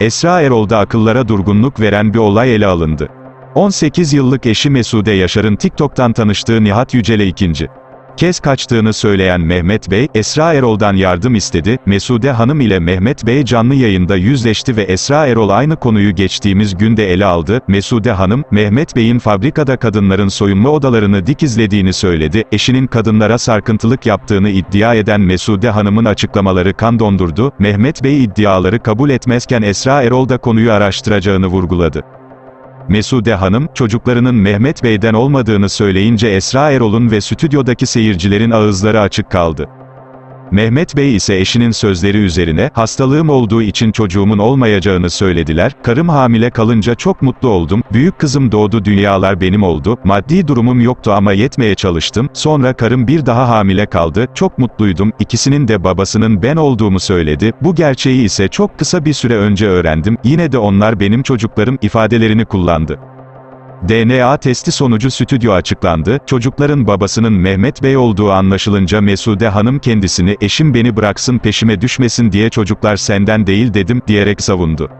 Esra Erol'da akıllara durgunluk veren bir olay ele alındı. 18 yıllık eşi Mesude Yaşar'ın TikTok'tan tanıştığı Nihat Yücel'e ikinci kez kaçtığını söyleyen Mehmet Bey, Esra Erol'dan yardım istedi. Mesude Hanım ile Mehmet Bey canlı yayında yüzleşti ve Esra Erol aynı konuyu geçtiğimiz günde ele aldı. Mesude Hanım, Mehmet Bey'in fabrikada kadınların soyunma odalarını dikizlediğini söyledi. Eşinin kadınlara sarkıntılık yaptığını iddia eden Mesude Hanım'ın açıklamaları kan dondurdu. Mehmet Bey iddiaları kabul etmezken Esra Erol da konuyu araştıracağını vurguladı. Mesude Hanım, çocuklarının Mehmet Bey'den olmadığını söyleyince Esra Erol'un ve stüdyodaki seyircilerin ağızları açık kaldı. Mehmet Bey ise eşinin sözleri üzerine, hastalığım olduğu için çocuğumun olmayacağını söylediler, karım hamile kalınca çok mutlu oldum, büyük kızım doğdu dünyalar benim oldu, maddi durumum yoktu ama yetmeye çalıştım, sonra karım bir daha hamile kaldı, çok mutluydum, ikisinin de babasının ben olduğumu söyledi, bu gerçeği ise çok kısa bir süre önce öğrendim, yine de onlar benim çocuklarım ifadelerini kullandı. DNA testi sonucu stüdyo açıklandı, çocukların babasının Mehmet Bey olduğu anlaşılınca Mesude Hanım kendisini, eşim beni bıraksın peşime düşmesin diye çocuklar senden değil dedim, diyerek savundu.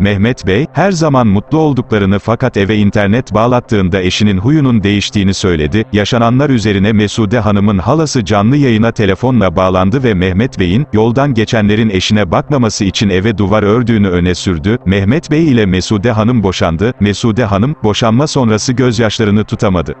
Mehmet Bey, her zaman mutlu olduklarını fakat eve internet bağlattığında eşinin huyunun değiştiğini söyledi. Yaşananlar üzerine Mesude Hanım'ın halası canlı yayına telefonla bağlandı ve Mehmet Bey'in, yoldan geçenlerin eşine bakmaması için eve duvar ördüğünü öne sürdü. Mehmet Bey ile Mesude Hanım boşandı. Mesude Hanım, boşanma sonrası gözyaşlarını tutamadı.